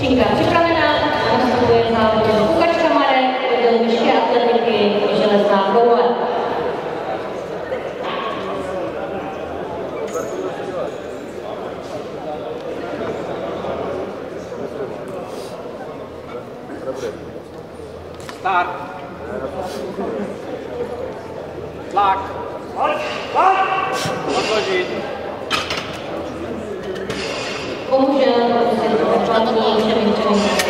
Činka připravená a nastupuje závod Lukačka Marek, oddíl vyšší atletiky, železná koule. Start. Tlak. Odložit. 네.